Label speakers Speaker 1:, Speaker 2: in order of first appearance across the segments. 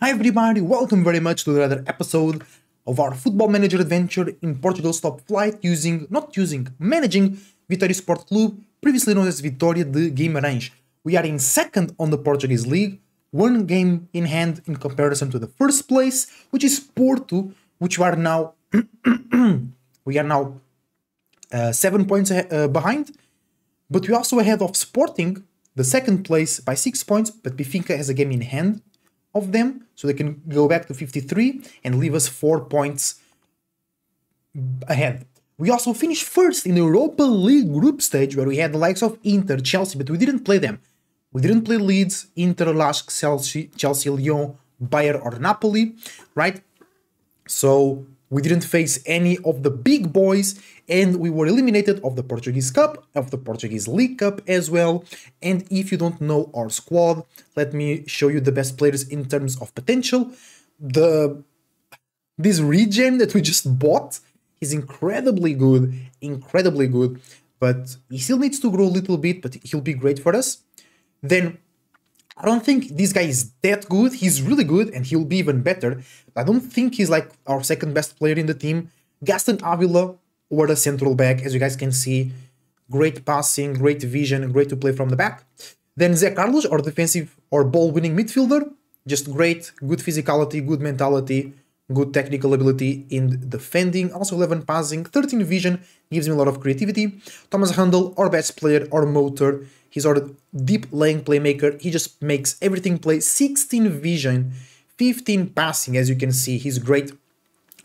Speaker 1: Hi everybody, welcome very much to another episode of our football manager adventure in Portugal's top flight using, not using, managing Vitória Sport Clube, previously known as Vitória de Guimarães. We are in second on the Portuguese league, one game in hand in comparison to the first place, which is Porto, which we are now we are now uh, seven points uh, behind, but we also ahead of Sporting, the second place by six points. But Benfica has a game in hand of them, so they can go back to 53 and leave us four points ahead. We also finished first in the Europa League group stage where we had the likes of Inter, Chelsea, but we didn't play them. We didn't play Leeds, Inter, Lask, Chelsea, Chelsea, Lyon, Bayern, or Napoli, right? So we didn't face any of the big boys, and we were eliminated of the Portuguese Cup, of the Portuguese League Cup as well. And if you don't know our squad, let me show you the best players in terms of potential. The this regen that we just bought is incredibly good, incredibly good, but he still needs to grow a little bit, but he'll be great for us. Then I don't think this guy is that good. He's really good and he'll be even better. I don't think he's like our second best player in the team. Gaston Avila or the central back, as you guys can see. Great passing, great vision, great to play from the back. Then Zé Carlos, our defensive or ball winning midfielder. Just great, good physicality, good mentality, good technical ability in defending. Also 11 passing, 13 vision, gives him a lot of creativity. Thomas Handel, our best player, our motor. He's our deep laying playmaker. He just makes everything play. 16 vision, 15 passing, as you can see. He's great.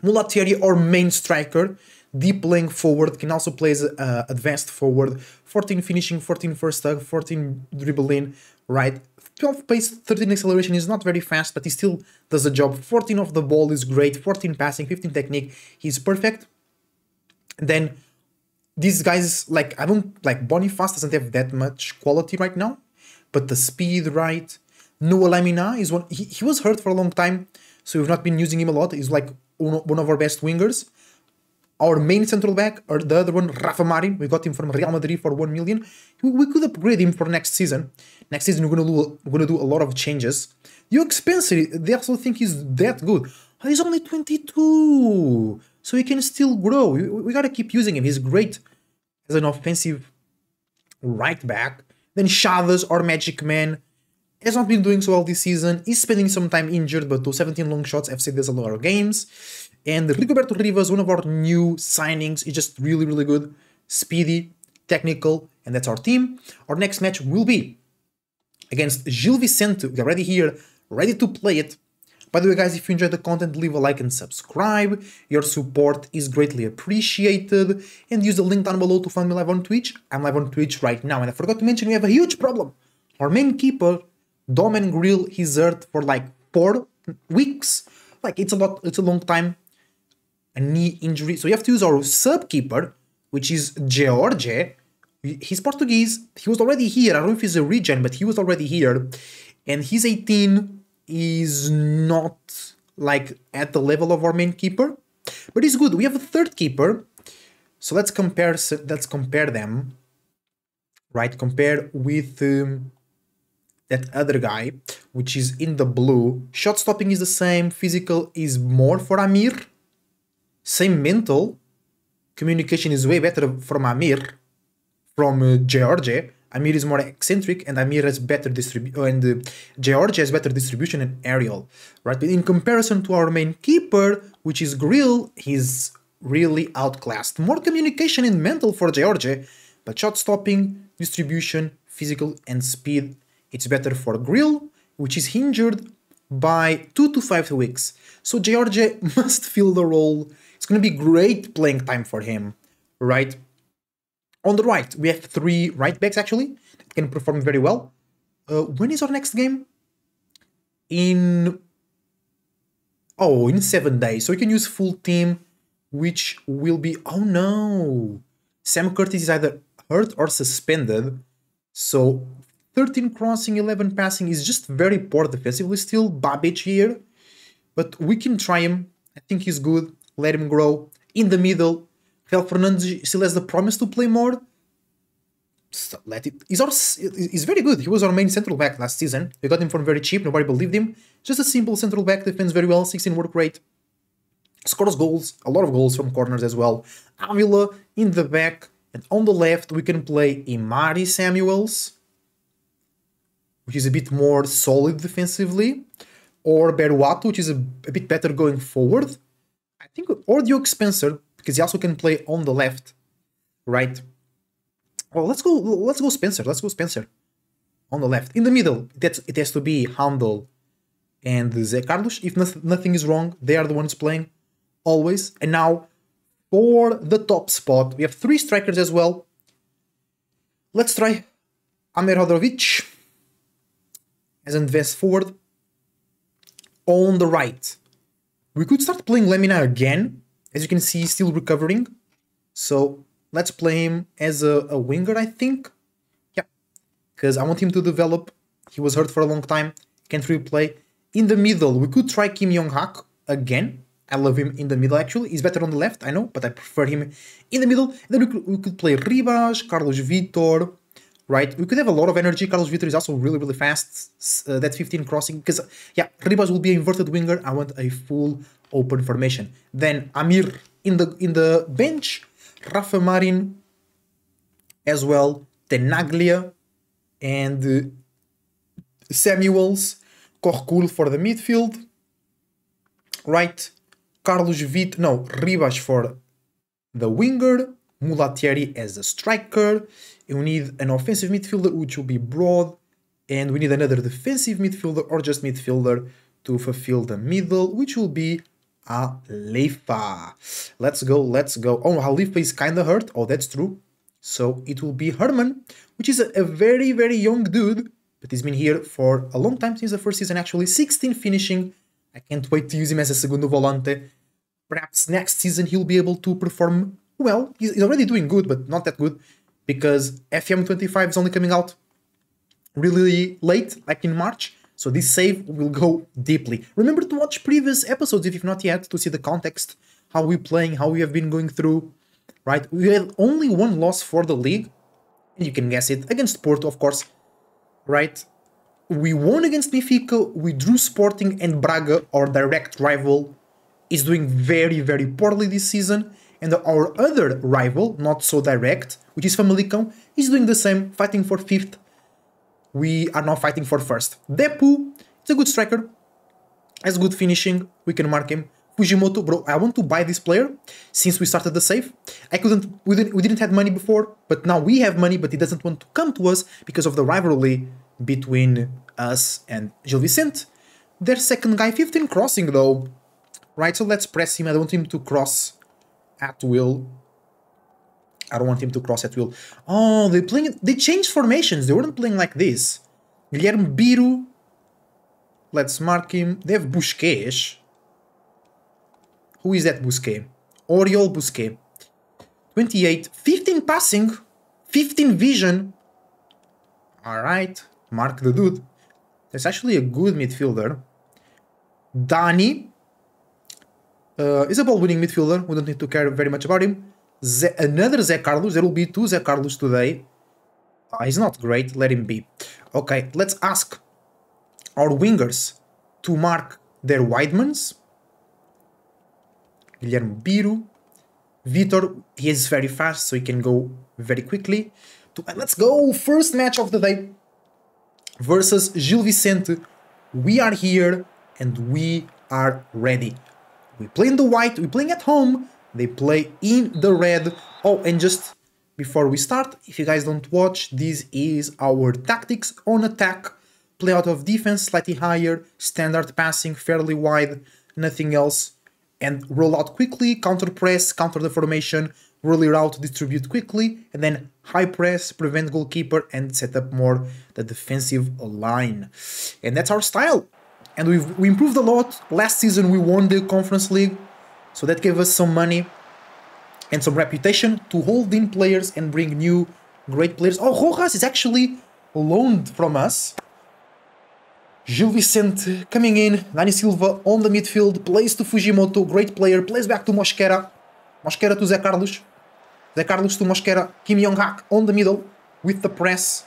Speaker 1: Mulattieri, our main striker, deep laying forward, can also play as uh, advanced forward. 14 finishing, 14 first tug, 14 dribbling, right? 12 pace, 13 acceleration is not very fast, but he still does the job. 14 of the ball is great, 14 passing, 15 technique, he's perfect. then these guys, like, I don't, like, Boniface doesn't have that much quality right now, but the speed, right? Noha Lemina is one, he, he was hurt for a long time, so we've not been using him a lot. He's like one of our best wingers. Our main central back, or the other one, Rafa Marin, we got him from Real Madrid for 1 million. We could upgrade him for next season. Next season, we're gonna do, gonna do a lot of changes. You Spencer, they also think he's that good. He's only 22, so he can still grow. We, we gotta keep using him. He's great as an offensive right back. Then Chaves, our magic man, has not been doing so well this season. He's spending some time injured, but those 17 long shots have saved us a lot of games. And Rigoberto Rivas, one of our new signings, is just really, really good. Speedy, technical, and that's our team. Our next match will be against Gil Vicente. We're already here, ready to play it. By the way, guys, if you enjoyed the content, leave a like and subscribe. Your support is greatly appreciated. And use the link down below to find me live on Twitch. I'm live on Twitch right now. And I forgot to mention we have a huge problem. Our main keeper, Domen Grill, he's hurt for like four weeks. Like, it's a lot, it's a long time. A knee injury. So you have to use our sub keeper, which is George. He's Portuguese. He was already here. I don't know if he's a regen, but he was already here. And he's 18 is not like at the level of our main keeper, but he's good. We have a third keeper, so let's compare. Let's compare them, right? Compare with um, that other guy, which is in the blue. Shot stopping is the same. Physical is more for Amir. Same mental. Communication is way better from Amir, from uh, George. Amir is more eccentric and Amir has better distribution oh, and uh, George has better distribution and aerial, right? But in comparison to our main keeper, which is Grill, he's really outclassed. More communication and mental for George, but shot stopping, distribution, physical and speed, it's better for Grill, which is injured by 2 to 5 weeks. So George must fill the role. It's going to be great playing time for him, right? On the right, we have three right backs actually that can perform very well. Uh, when is our next game? In oh, in seven days. So we can use full team, which will be oh no, Sam Curtis is either hurt or suspended. So 13 crossing, 11 passing is just very poor defensively still. Babic here, but we can try him. I think he's good. Let him grow. In the middle, Rafael Fernandes still has the promise to play more. So let it. He's, our, he's very good. He was our main central back last season. We got him for very cheap. Nobody believed him. Just a simple central back, defends very well, 16 work rate. Scores goals, a lot of goals from corners as well. Avila in the back. And on the left, we can play Imari Samuels, which is a bit more solid defensively. Or Beruatto, which is a, a bit better going forward. Think, or Diogo Spencer, because he also can play on the left, right? Well, let's go. Let's go Spencer. Let's go Spencer. On the left, in the middle, it it has to be Handel and Zé Carlos. If nothing is wrong, they are the ones playing always. And now for the top spot, we have three strikers as well. Let's try Amer Hodrovic as an advanced forward. On the right, we could start playing Lemina again. As you can see, he's still recovering. So let's play him as a, a winger, I think. Yeah, because I want him to develop. He was hurt for a long time. Can't really play. In the middle, we could try Kim Yong-hak again. I love him in the middle actually. He's better on the left, I know, but I prefer him in the middle. And then we could, we could play Rivas, Carlos Vitor, right? We could have a lot of energy. Carlos Vitor is also really, really fast. Uh, that 15 crossing, because, yeah, Rivas will be inverted winger. I want a full open formation. Then Amir in the in the bench, Rafa Marin as well, Tenaglia and uh, Samuels, Korkul for the midfield, right? Carlos Vito, no, Rivas for the winger, Mulattieri as a striker, and we need an offensive midfielder which will be Broad, and we need another defensive midfielder or just midfielder to fulfill the middle, which will be Alifa. Let's go, let's go. Oh, Alifa is kinda hurt. Oh, that's true. So it will be Herman, which is a, a, very, very young dude, but he's been here for a long time since the first season, actually. 16 finishing, I can't wait to use him as a segundo volante. Perhaps next season he'll be able to perform well. He's already doing good, but not that good because FM25 is only coming out really late, like in March. So this save will go deeply. Remember to watch previous episodes if you've not yet to see the context, how we're playing, how we have been going through, right? We had only one loss for the league, and you can guess it, against Porto, of course, right? we won against Benfica, we drew Sporting and Braga, our direct rival, is doing very, very poorly this season. And our other rival, not so direct, which is Famalicão, is doing the same, fighting for fifth. We are now fighting for first. Depu, it's a good striker, has good finishing, we can mark him. Fujimoto, bro, I want to buy this player since we started the save. I couldn't, we didn't, we didn't have money before, but now we have money, but he doesn't want to come to us because of the rivalry between us and Gil Vicente. Their second guy, 15 crossing though. Right, so let's press him. I don't want him to cross at will. I don't want him to cross at will. Oh, they playing. They changed formations. They weren't playing like this. Guilherme Biru. Let's mark him. They have Busquets. Who is that Busquets? Oriol Busquets. 28. 15 passing. 15 vision. Alright. Mark the dude. That's actually a good midfielder. Dani uh, is a ball-winning midfielder. We don't need to care very much about him. Another Zé Carlos. There will be two Zé Carlos today. Uh, he's not great. Let him be. Okay, let's ask our wingers to mark their widemans. Guilherme Biru. Vitor, he is very fast, so he can go very quickly. Let's go! First match of the day versus Gil Vicente. We are here and we are ready. We play in the white, we playing at home, they play in the red. Oh, and just before we start, if you guys don't watch, this is our tactics on attack. Play out of defense slightly higher, standard passing fairly wide, nothing else. And roll out quickly, counter press, counter the formation, really route, distribute quickly, and then high press, prevent goalkeeper, and set up more the defensive line. And that's our style. And we've we improved a lot. Last season we won the Conference League, so that gave us some money and some reputation to hold in players and bring new great players. Oh, Rojas is actually loaned from us. Gil Vicente coming in, Dani Silva on the midfield, plays to Fujimoto, great player, plays back to Mosquera, Mosquera to Zé Carlos, Zé Carlos to Mosquera, Kim Yong-hak on the middle. with the press.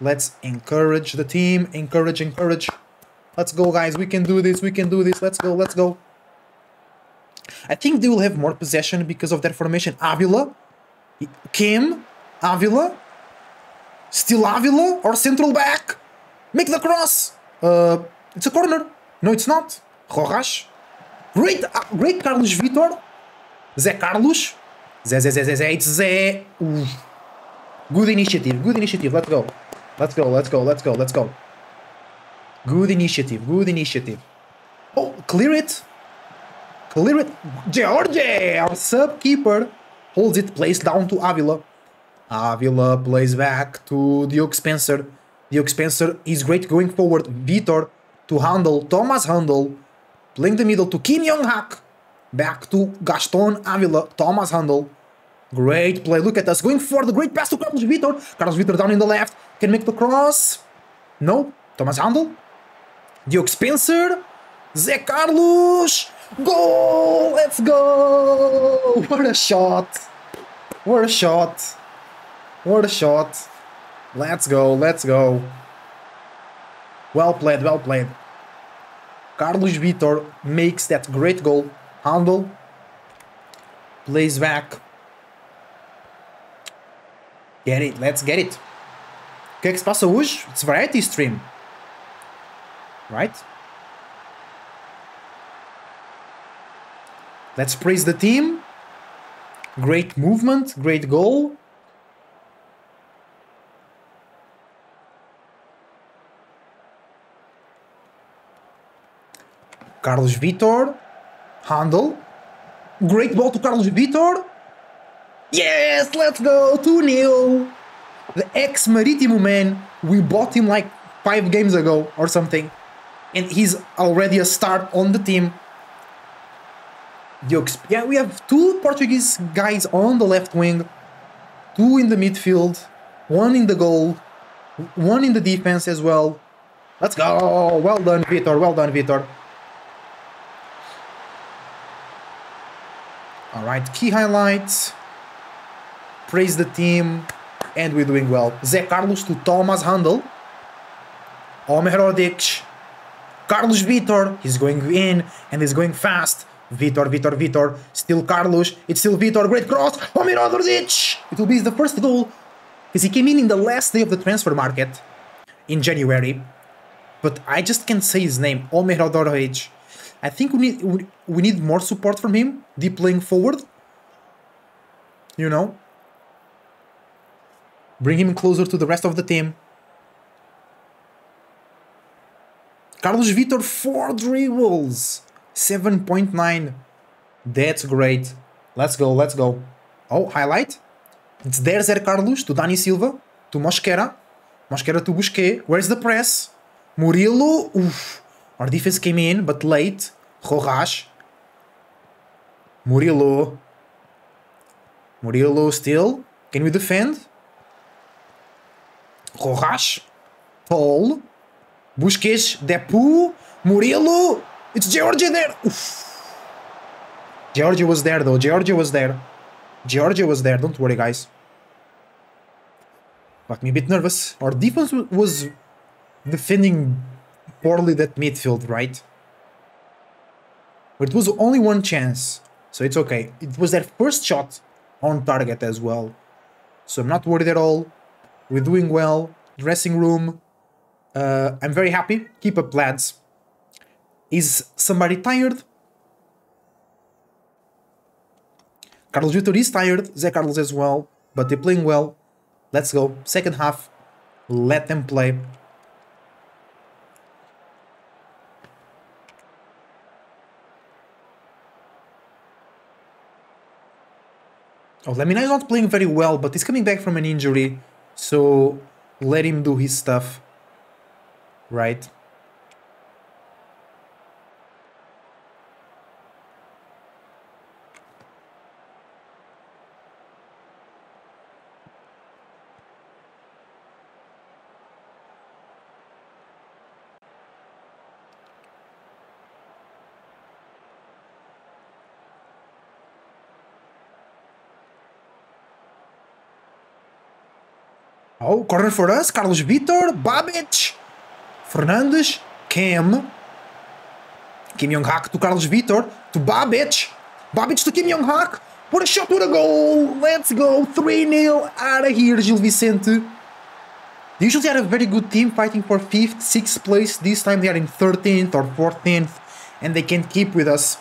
Speaker 1: Let's encourage the team. Encourage, encourage. Let's go, guys. We can do this. We can do this. Let's go. Let's go. I think they will have more possession because of their formation. Avila, Kim, Avila, still Avila or central back. Make the cross. Uh, it's a corner. No, it's not. Rojas. Great, uh, great Carlos Vitor. Zé Carlos. Zé, Zé, Zé, Zé, Zé. It's Zé. Oof. Good initiative. Good initiative. Let's go. Let's go. Let's go. Let's go. Let's go. Good initiative. Good initiative. Oh, clear it. Clear it. George, our sub keeper, holds it, plays down to Avila. Avila plays back to Duke Spencer. Duke Spencer is great going forward. Vitor to Handel. Thomas Handel. Playing the middle to Kim Yong-hak. Back to Gaston Avila. Thomas Handel. Great play. Look at us going for the great pass to Carlos Vitor. Carlos Vitor down in the left. Can make the cross. No. Thomas Handel. Diogo Spencer. Zé Carlos. Goal! Let's go! What a shot! What a shot! What a shot! Let's go, let's go. Well played, well played. Carlos Vitor makes that great goal. Handel. Plays back. Get it, let's get it. O que é que se passa hoje? It's Variety Stream. Right? Let's praise the team. Great movement, great goal. Carlos Vitor. Handel. Great ball to Carlos Vitor. Yes, let's go. 2 0. The ex Maritimo man, we bought him like five games ago or something. And he's already a start on the team. Diogo, yeah, we have two Portuguese guys on the left wing, two in the midfield, one in the goal, one in the defense as well. Let's go! Well done, Vitor. Well done, Vitor. All right, key highlights. Praise the team, and we're doing well. Zé Carlos to Thomas Handel. Omer Rodic. Carlos Vitor. He's going in and he's going fast. Vitor, Vitor, Vitor, still Carlos, it's still Vitor, great cross, Omer Odorzic! It will be the first goal, because he came in in the last day of the transfer market, in January, but I just can't say his name, Omer Odorzic. I think we need, we need more support from him, deep playing forward, you know, bring him closer to the rest of the team. Carlos Vitor, four dribbles. 7.9. That's great. Let's go, let's go. Oh, highlight. It's there, Carlos to Dani Silva, to Mosquera. Mosquera to Busquet. Where's the press? Murilo. Oof. Our defense came in, but late. Rojas. Murilo. Murilo still. Can we defend? Rojas. Paul. Busquets. Depu. Murilo. It's Georgia there! Oof. Georgia was there though, Georgia was there. Georgia was there, don't worry guys. Got me a bit nervous. Our defense was defending poorly that midfield, right? But it was only one chance, so it's okay. It was their first shot on target as well. So I'm not worried at all. We're doing well. Dressing room. Uh, I'm very happy. Keep up, lads. Is somebody tired? Carlos Vitor is tired, Zé Carlos as well, but they're playing well. Let's go. Second half, let them play. Oh, Lemina is not playing very well, but he's coming back from an injury, so let him do his stuff. right? Oh, corner for us, Carlos Vitor, Babich. Fernandes, Cam. Kim Yong-hak to Carlos Vitor, to Babic. Babic to Kim Yong-hak. What a shot, what a goal! Let's go! 3 0 out of here, Gil Vicente. They usually are a very good team fighting for 5th, 6th place. This time they are in 13th or 14th and they can't keep with us.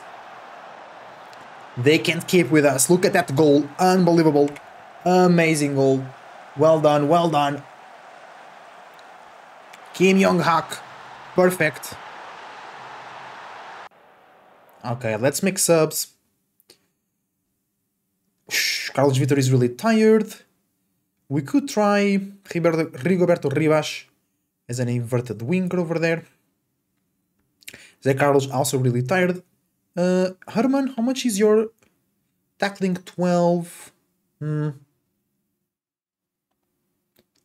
Speaker 1: They can't keep with us. Look at that goal. Unbelievable. Amazing goal. Well done, well done. Kim Yong-hak. Perfect. Okay, let's make subs. Carlos Vitor is really tired. We could try Rigoberto, Rivas as an inverted winger over there. Zé Carlos also really tired. Uh, Herman, how much is your tackling? 12. Hmm.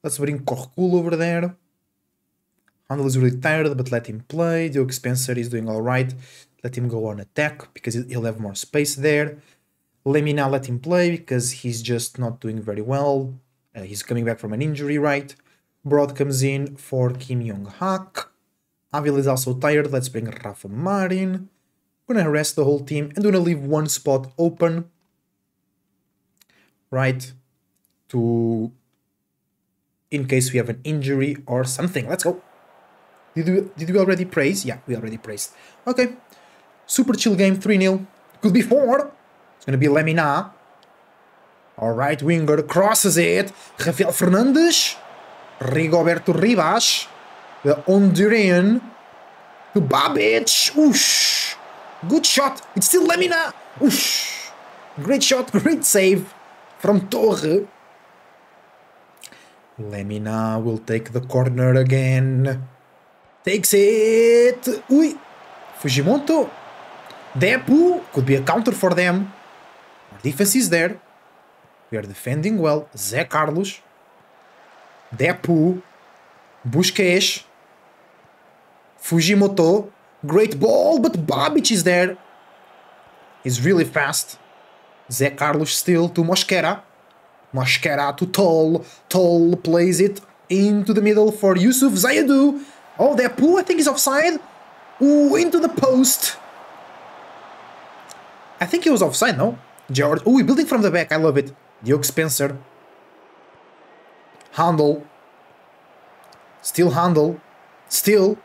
Speaker 1: Let's bring Korkul over there. Handel is really tired, but let him play. Diogo Spencer is doing alright. Let him go on attack because he'll have more space there. Lemina let him play because he's just not doing very well. Uh, he's coming back from an injury, right? Broad comes in for Kim Yong-hak. Avila is also tired. Let's bring Rafa Marin. We're gonna rest the whole team and we're gonna leave one spot open. Right? To in case we have an injury or something. Let's go. Did we, did we already praise? Yeah, we already praised. Okay. Super chill game, 3-0. Could be 4. It's gonna be Lemina. Alright, winger crosses it. Rafael Fernandes. Rigoberto Rivas. The Honduran. To Babic. Oosh. Good shot. It's still Lemina. Oosh. Great shot. Great save from Torre. Lemina will take the corner again. Takes it. Ui. Fujimoto. Um Depu. Could be a counter for them. Our defense is there. We are defending well. Zé Carlos. Depu. Busquets. Fujimoto. Great ball, but Babic is there. He's really fast. Zé Carlos still to Mosquera. Mosquera to Toll. Toll plays it into the middle for Yusuf Zayadu. Oh, Depu, I think is offside. Ooh, into the post. I think he was offside, no? George. Oh, building from the back. I love it. Duke Spencer. Handel. Still Handel. Still.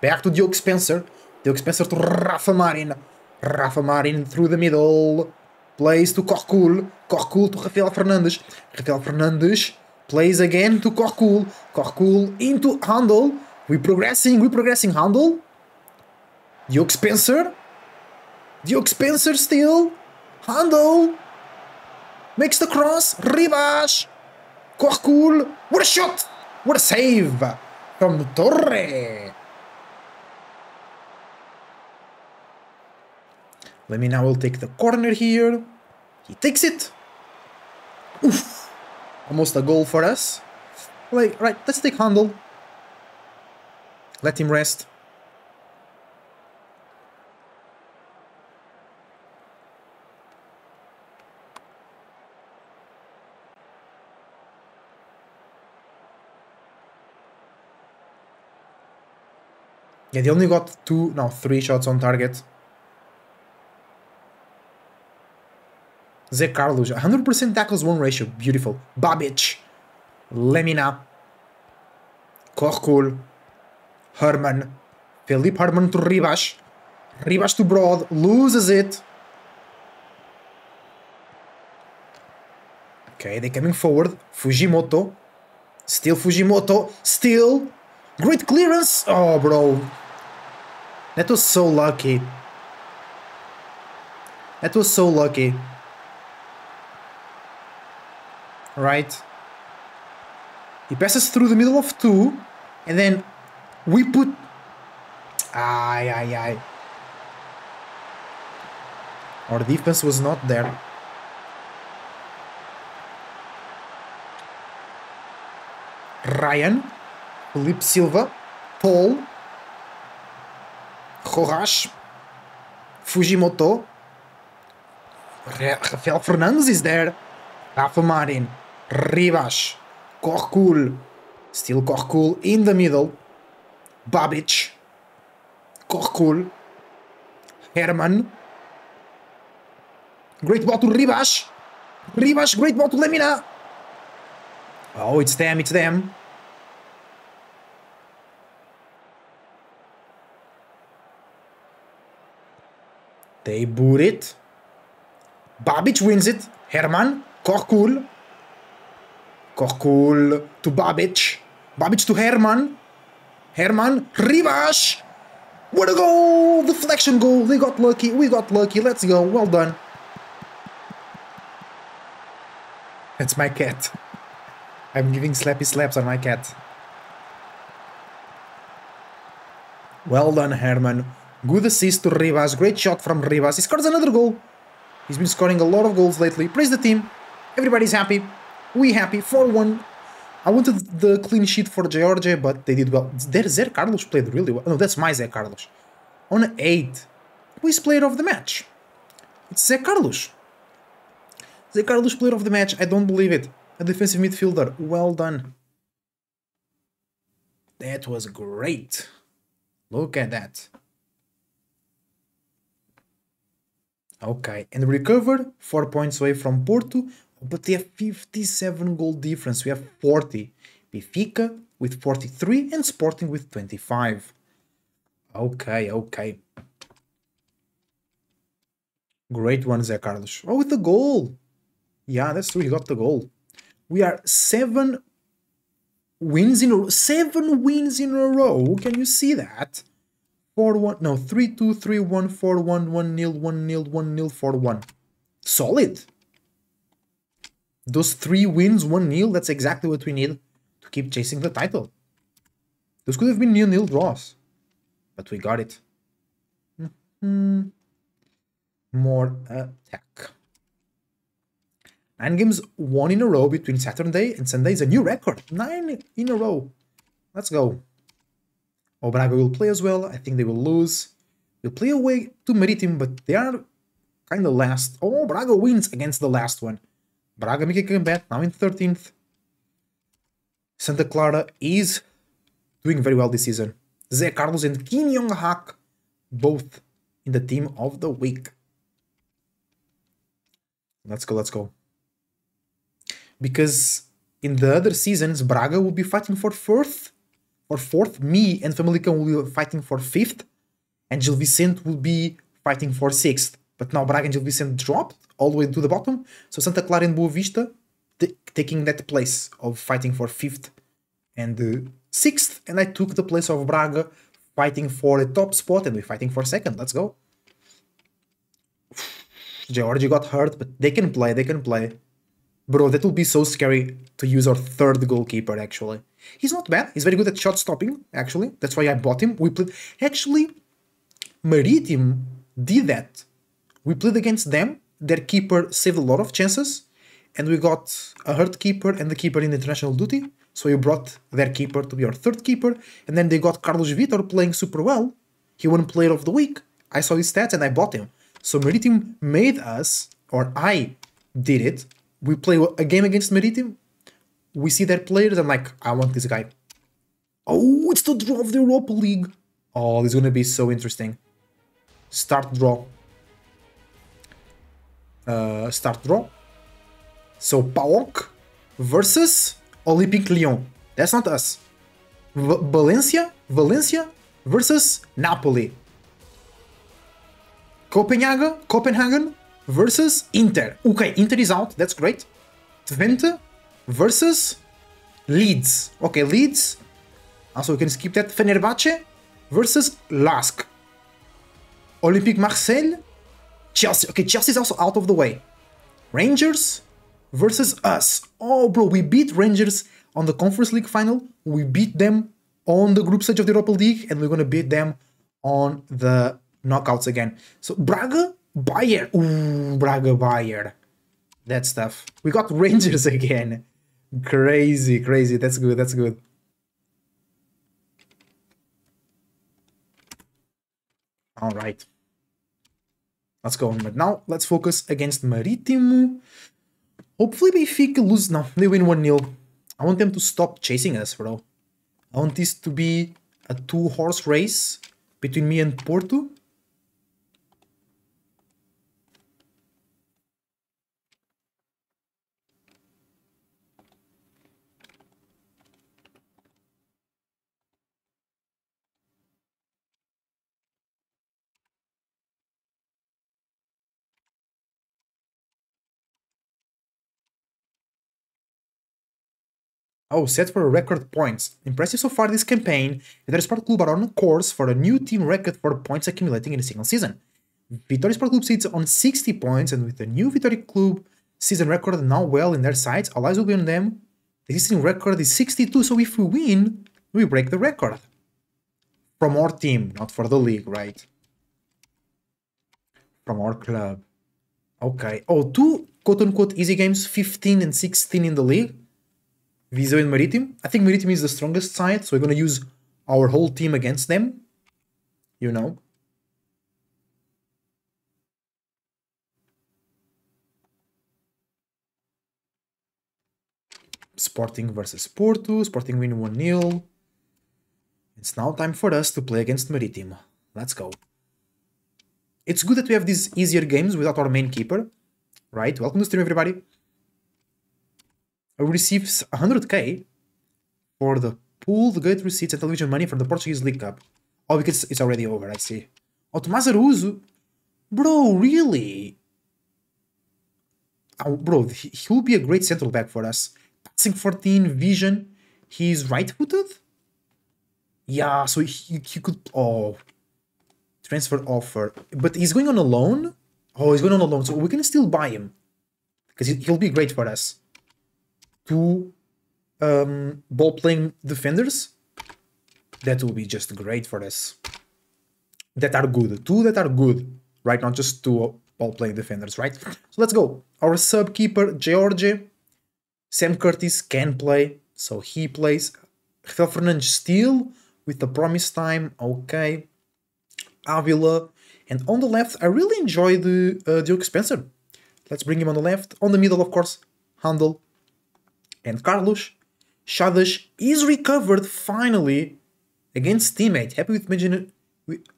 Speaker 1: Back to Duke Spencer. Duke Spencer to Rafa Marin. Rafa Marin through the middle. Plays to Korkul. Korkul to Rafael Fernandes. Rafael Fernandes plays again to Korkul. Korkul into Handel. We progressing. We progressing. Handel. Diogo Spencer. Diogo Spencer still. Handel. Makes the cross. Rivas. Korkul. What a shot. What a save from Torre. Lemina will take the corner here. He takes it. Oof. Almost a goal for us. Right, right, let's take Handel. Let him rest. Yeah, they only got two, no, three shots on target. Zé Carlos, 100% tackles one ratio, beautiful. Babic, Lemina, Korkul, Herman, Felipe Herman to Rivas, Rivas to Broad, loses it. Okay, they're coming forward. Fujimoto, still Fujimoto, still. Great clearance! Oh, bro. That was so lucky. That was so lucky. Right? He passes through the middle of two, and then we put. Ay, ay, ay. Our defense was not there. Ryan, Felipe Silva, Paul, Rojas, Fujimoto, Rafael Fernandes is there, Rafa Marin, Ribas, Korkul. Still Korkul in the middle. Babic. Korkul. Herman. Great ball to Rivas. Rivas, great ball to Lemina. Oh, it's them, it's them. They boot it. Babic wins it. Herman. Korkul. Korkul to Babic. Babic to Herman. Herman. Rivas! What a goal! Deflection goal. They got lucky. We got lucky. Let's go. Well done. That's my cat. I'm giving slappy slaps on my cat. Well done, Herman. Good assist to Rivas. Great shot from Rivas. He scores another goal. He's been scoring a lot of goals lately. Praise the team. Everybody's happy. We happy. 4-1. I wanted the clean sheet for Georgia, but they did well. Their Zé Carlos played really well. No, that's my Zé Carlos. On 8. Who is player of the match? It's Zé Carlos. Zé Carlos player of the match. I don't believe it. A defensive midfielder. Well done. That was great. Look at that. Okay, and recovered 4 points away from Porto, but they have 57 goal difference. We have 40. Benfica with 43 and Sporting with 25. Okay, okay. Great one, Zé Carlos. Oh, with the goal. Yeah, that's true. He got the goal. We are seven wins in a row. Seven wins in a row. Can you see that? 4 1. No, 3 2 3 1 4 1 1 0 1 0 1 0 4 1. Solid. Those three wins, 1 0, that's exactly what we need to keep chasing the title. Those could have been nil nil draws, but we got it. Mm -hmm. More attack. Nine games, one in a row between Saturday and Sunday is a new record. Nine in a row. Let's go. Oh, Braga will play as well. I think they will lose. We'll play away to Maritim, but they are kind of last. Oh, Braga wins against the last one. Braga making a comeback, now in 13th. Santa Clara is doing very well this season. Zé Carlos and Kim Yong-hak, both in the team of the week. Let's go, let's go because in the other seasons, Braga will be fighting for fourth, or fourth. Me and Famalicão will be fighting for fifth, and Gil Vicente will be fighting for sixth. But now Braga and Gil Vicente dropped all the way to the bottom, so Santa Clara and Boa Vista taking that place of fighting for fifth and uh, sixth, and I took the place of Braga fighting for a top spot, and we're fighting for second. Let's go. Georgie got hurt, but they can play. They can play. Bro, that would be so scary to use our third goalkeeper, actually. He's not bad. He's very good at shot stopping, actually. That's why I bought him. We played... Actually, Maritim did that. We played against them. Their keeper saved a lot of chances. And we got a hurt keeper and the keeper in international duty. So we brought their keeper to be our third keeper. And then they got Carlos Vitor playing super well. He won player of the week. I saw his stats and I bought him. So Maritim made us, or I did it, we play a game against Maritim, we see their players, I'm like, I want this guy. Oh, it's the draw of the Europa League. Oh, this is going to be so interesting. Start draw. Uh, start draw. So, PAOK versus Olympique Lyon. That's not us. V Valencia, Valencia versus Napoli. Copenhagen, Copenhagen versus Inter. Okay, Inter is out. That's great. Twente versus Leeds. Okay, Leeds. Also, we can skip that. Fenerbahce versus Lask. Olympique Marseille. Chelsea. Okay, Chelsea is also out of the way. Rangers versus us. Oh, bro, we beat Rangers on the Conference League final. We beat them on the group stage of the Europa League, and we're going to beat them on the knockouts again. So, Braga Bayer. Ooh, Braga Bayer. That stuff. We got Rangers again. Crazy, crazy. That's good, that's good. All right. Let's go on. But now let's focus against Marítimo. Hopefully Benfica lose. No, they win 1-0. I want them to stop chasing us, bro. I want this to be a two-horse race between me and Porto. Oh, set for record points. Impressive so far this campaign, Vitória Sport Club are on course for a new team record for points accumulating in a single season. Vitória Sport Club sits on 60 points, and with the new Vitória Club season record now well in their sights, all eyes will be on them. The existing record is 62, so if we win, we break the record. From our team, not for the league, right? From our club. Okay. Oh, two quote-unquote easy games, 15 and 16 in the league. Viseu and Maritim. I think Maritim is the strongest side, so we're gonna use our whole team against them. You know. Sporting versus Porto. Sporting win 1-0. It's now time for us to play against Maritim. Let's go. It's good that we have these easier games without our main keeper. Right? Welcome to the stream, everybody receives 100k for the pooled gate receipts and television money from the Portuguese League Cup. Oh, because it's already over, I see. Oh, Tomás Araújo? Bro, really? Oh, bro, he, he will be a great central back for us. Passing 14, vision. He's right-footed? Yeah, so he, he could... Oh. Transfer offer. But he's going on a loan? Oh, he's going on a loan, so we can still buy him. Because he'll be great for us two um, ball playing defenders, that will be just great for us. That are good. Two that are good, right? Not just two ball playing defenders, right? So let's go. Our sub keeper, George. Sam Curtis can play, so he plays. Rafael Fernandes still with the promise time, okay. Avila. And on the left, I really enjoy the uh, Diogo Spencer. Let's bring him on the left. On the middle, of course, Handel and Carlos, Chaves is recovered finally against teammate. Happy with mention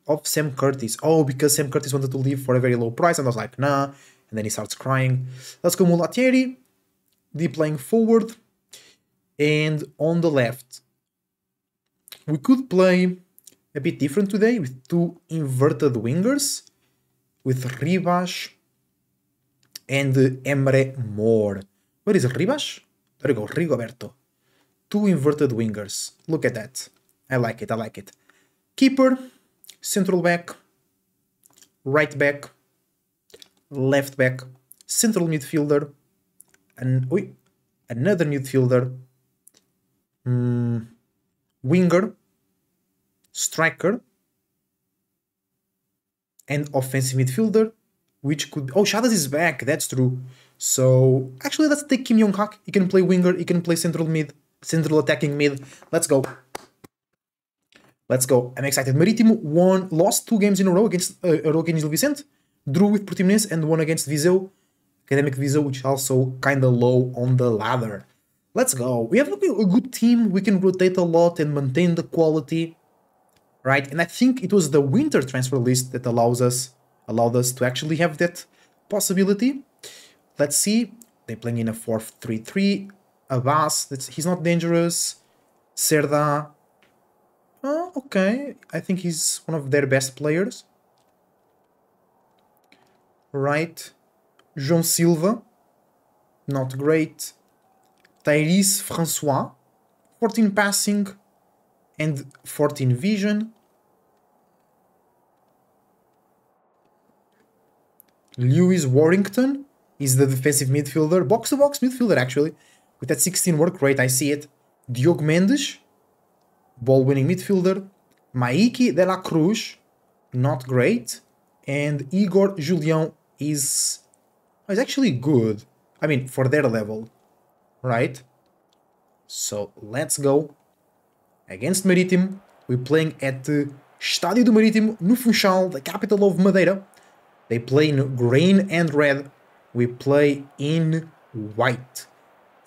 Speaker 1: of Sam Curtis. Oh, because Sam Curtis wanted to leave for a very low price, and I was like, nah. And then he starts crying. Let's go Mulattieri, deep playing forward, and on the left. We could play a bit different today with two inverted wingers, with Rivas and Emre Mor. Where is Rivas? There we go, Rigoberto. Two inverted wingers. Look at that. I like it, I like it. Keeper, central back, right back, left back, central midfielder, and oi, another midfielder, mm, winger, striker, and offensive midfielder, which could... Oh, Chaves is back, that's true. So actually, let's take Kim Yong Hak. He can play winger. He can play central mid, central attacking mid. Let's go. Let's go. I'm excited. Marítimo won, lost two games in a row against uh, a row against Gil Vicente, drew with Portimonense, and won against Viseu. Academic Viseu, which also kind of low on the ladder. Let's go. We have a good team. We can rotate a lot and maintain the quality, right? And I think it was the winter transfer list that allows us allowed us to actually have that possibility. Let's see. They're playing in a 4-3-3. Abbas, he's not dangerous. Cerda. Oh, okay. I think he's one of their best players. Right. João Silva. Not great. Tyrese Francois. 14 passing and 14 vision. Lewis Warrington is the defensive midfielder, box-to-box midfielder actually, with that 16 work rate, I see it. Diogo Mendes, ball-winning midfielder. Maiki de la Cruz, not great. And Igor Julião is, is actually good. I mean, for their level, right? So let's go. Against Maritim, we're playing at the Estádio do Marítimo, no Funchal, the capital of Madeira. They play in green and red we play in white.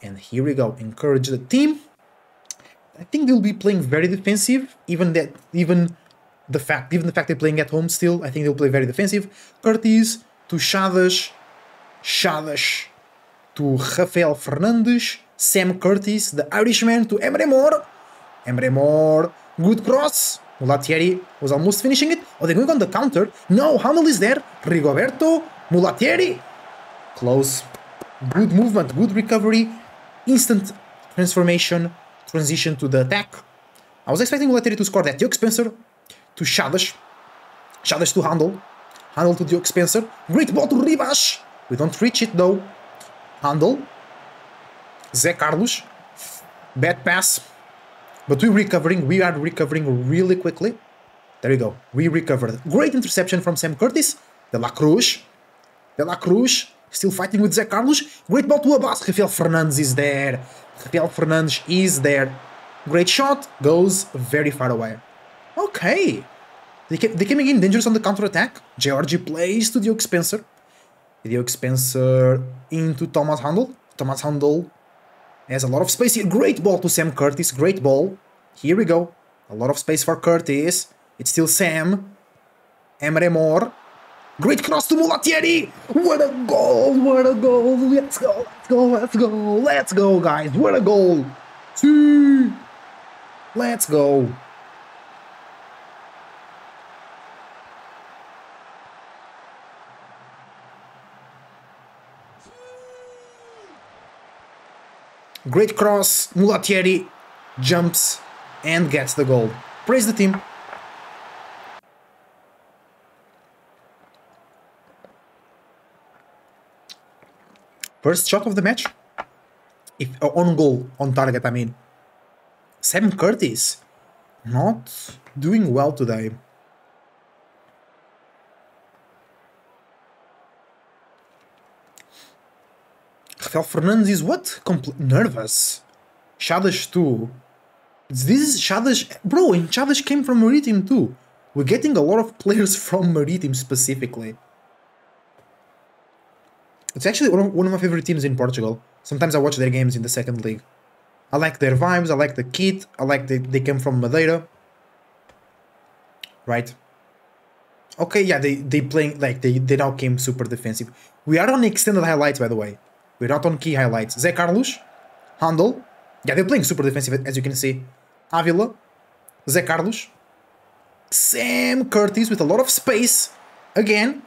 Speaker 1: And here we go. Encourage the team. I think they'll be playing very defensive, even that even the fact even the fact they're playing at home still, I think they'll play very defensive. Curtis to Chadas, Chadas to Rafael Fernandes, Sam Curtis, the Irishman to Emre Mor. Emre Mor, good cross. Mulattieri was almost finishing it. Oh, they're going on the counter. No, Handel is there. Rigoberto, Mulattieri. Close. Good movement, good recovery. Instant transformation, transition to the attack. I was expecting Mulattieri to score that. Diogo Spencer to Chadas. Chadas to Handel. Handel to Diogo Spencer. Great ball to Rivas. We don't reach it though. Handel. Zé Carlos. Bad pass. But we're recovering. We are recovering really quickly. There you go. We recovered. Great interception from Sam Curtis. De La Cruz. De La Cruz. Still fighting with Zé Carlos. Great ball to Abbas. Rafael Fernandes is there. Rafael Fernandes is there. Great shot. Goes very far away. Okay. They, came, again dangerous on the counter attack. Georgie plays to Diogo Spencer. Diogo Spencer into Thomas Handel. Thomas Handel has a lot of space here. Great ball to Sam Curtis. Great ball. Here we go. A lot of space for Curtis. It's still Sam. Emre Mor. Great cross to Mulattieri. What a goal. What a goal. Let's go. Let's go. Let's go. Let's go, guys. What a goal. See. Let's go. Great cross, Mulattieri jumps and gets the goal. Praise the team. First shot of the match. If uh, on goal, on target, I mean. Sam Curtis not doing well today. Rafael Fernandes is what? Compl nervous. Chadas too. This is. Bro, and Chadas came from Maritim too. We're getting a lot of players from Maritim specifically. It's actually one of, my favorite teams in Portugal. Sometimes I watch their games in the second league. I like their vibes, I like the kit, I like that they came from Madeira. Right? Okay, yeah, they, they playing, like, they, they now came super defensive. We are on extended highlights, by the way. We're not on key highlights. Zé Carlos, Handel. Yeah, they're playing super defensive, as you can see. Avila, Zé Carlos, Sam Curtis with a lot of space. Again,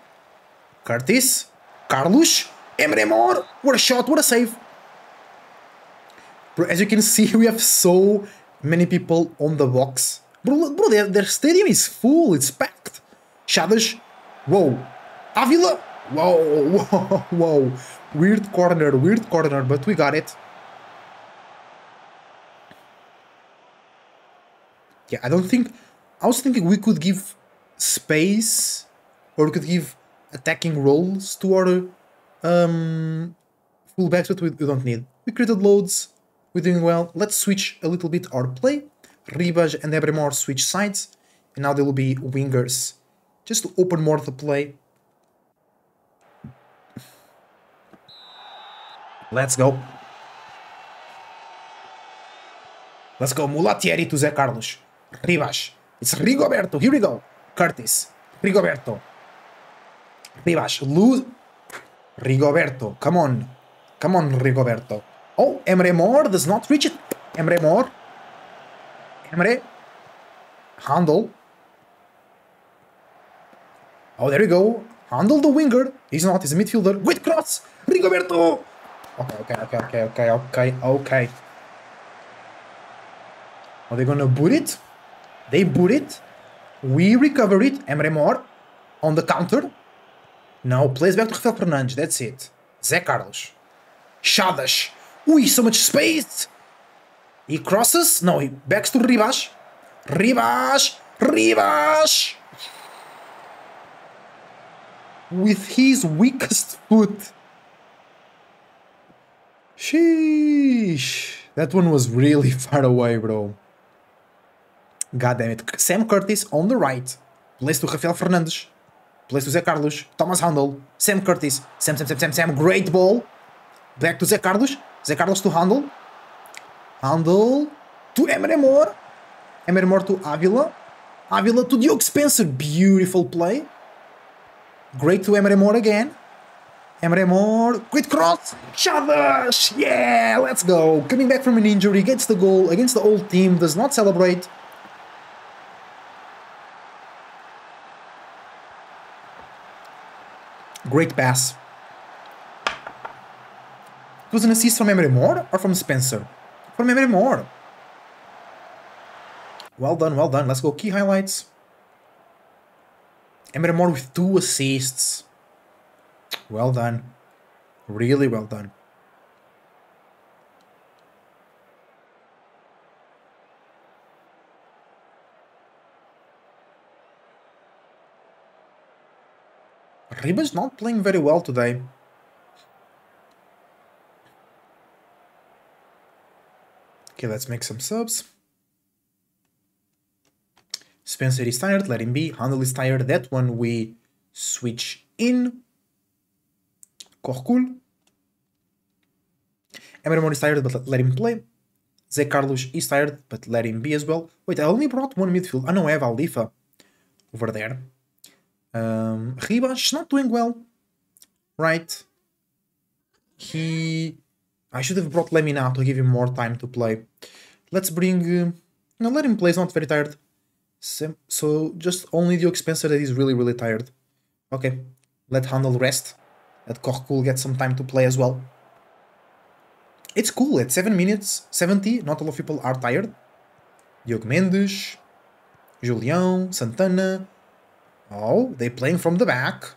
Speaker 1: Curtis, Carlos, Emre Mor. What a shot, what a save. Bro, as you can see, we have so many people on the box. Bro, bro their, their stadium is full, it's packed. Chadas, whoa. Avila, whoa, whoa, whoa. Weird corner, weird corner, but we got it. Yeah, I don't think... I was thinking we could give space or we could give attacking roles to our um, fullbacks, but we, don't need. We created loads, we're doing well. Let's switch a little bit our play. Rivas and Emre switch sides, and now they will be wingers, just to open more the play. Let's go. Let's go. Mulattieri to Zé Carlos. Rivas. It's Rigoberto. Here we go. Curtis. Rigoberto. Rivas. Lose. Rigoberto. Come on. Come on, Rigoberto. Oh, Emre Mor does not reach it. Emre Mor. Emre. Handel. Oh, there we go. Handel the winger. He's not. He's a midfielder. Great cross. Rigoberto. Okay, okay, okay, okay, okay, okay, okay. Are they gonna boot it? They boot it. We recover it. Emre Mor on the counter. Now plays back to Rafael Fernandes. That's it. Zé Carlos. Chadas. Ui, so much space. He crosses. No, he backs to Ribas. Ribas. Ribas. With his weakest foot. Sheesh. That one was really far away, bro. God damn it. Sam Curtis on the right. Plays to Rafael Fernandes. Plays to Zé Carlos. Thomas Handel. Sam Curtis. Sam, Sam, Sam, Sam, Sam. Great ball. Back to Zé Carlos. Zé Carlos to Handel. Handel to Emre Mor. Emre Mor to Avila. Avila to Diogo Spencer. Beautiful play. Great to Emre Mor again. Emre Mor. Great cross. Chadas. Yeah, let's go. Coming back from an injury, gets the goal against the old team, does not celebrate. Great pass. It was an assist from Emre Mor or from Spencer? From Emre Mor. Well done, well done. Let's go key highlights. Emre Mor with two assists. Well done. Really well done. Riba's not playing very well today. Okay, let's make some subs. Spencer is tired, let him be. Handel is tired, that one we switch in. Corcool. Emre is tired, but let him play. Zé Carlos is tired, but let him be as well. Wait, I only brought one midfield. Ah, I know I have Alifa over there. Um, Rivas not doing well, right? He... I should have brought Lemina to give him more time to play. Let's bring... Uh, no, let him play, he's not very tired. So, so just only the Spencer that is really, really tired. Okay, let Handel rest. Let Koch get some time to play as well. It's cool, at 7 minutes, 70, not a lot of people are tired. Diogo Mendes, Julião, Santana, Oh, they playing from the back.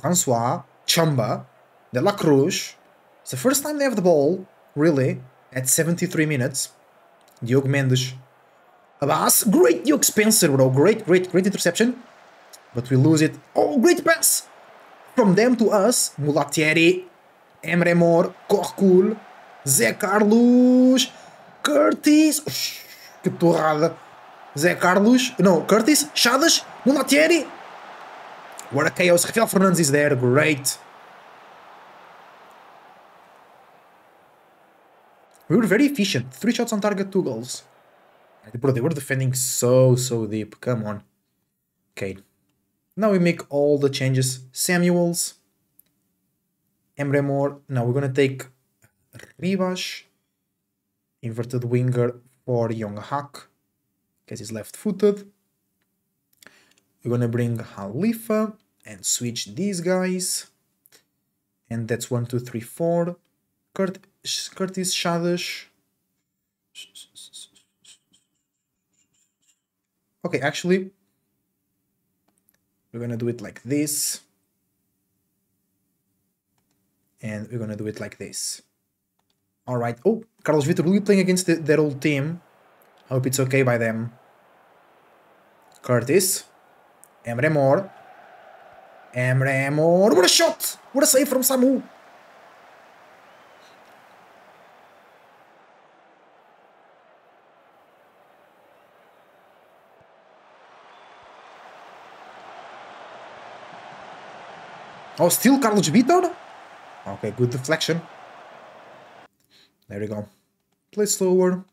Speaker 1: Francois, Chamba, De La Cruz. It's the first time they have the ball, really, at 73 minutes. Diogo Mendes. Abbas, great Diogo Spencer, bro. Great, great, great interception. But we lose it. Oh, great pass! From them to us, Mulattieri, Emre Mor, Corcool, Zé Carlos, Curtis. Que torrada. Zé Carlos, não, Curtis, Chadas, Mulattieri, what a chaos. Rafael Fernandes is there. Great. We were very efficient. Three shots on target, two goals. Bro, they were defending so, so deep. Come on. Okay. Now we make all the changes. Samuels. Emre Mor. Now we're going to take Rivas. Inverted winger for Yong-hak. Because he's left-footed. We're gonna bring Halifa and switch these guys. And that's one, two, three, four. Kurt Curtis Chadas. Okay, actually, we're gonna do it like this. And we're gonna do it like this. Alright. Oh, Carlos Vitor will be playing against the, their old team. Hope it's okay by them. Curtis. Emre Mor. Emre Mor. What a shot! What a save from Samu! Oh, still Carlos Vitor? Okay, good deflection. There we go. Play slower.